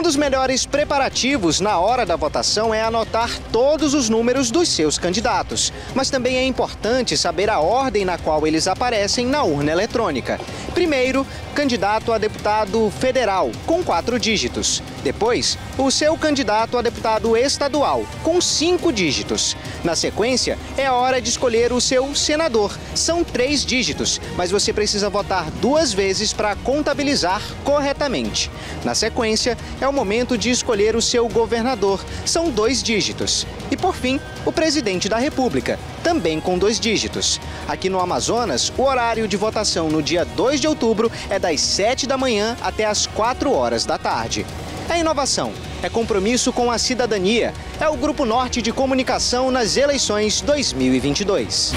Um dos melhores preparativos na hora da votação é anotar todos os números dos seus candidatos. Mas também é importante saber a ordem na qual eles aparecem na urna eletrônica. Primeiro, candidato a deputado federal, com quatro dígitos. Depois, o seu candidato a deputado estadual, com cinco dígitos. Na sequência, é hora de escolher o seu senador. São três dígitos, mas você precisa votar duas vezes para contabilizar corretamente. Na sequência, é o momento de escolher o seu governador. São dois dígitos. E por fim, o presidente da República, também com dois dígitos. Aqui no Amazonas, o horário de votação no dia 2 de outubro é das 7 da manhã até as 4 horas da tarde. É inovação, é compromisso com a cidadania. É o Grupo Norte de Comunicação nas eleições 2022.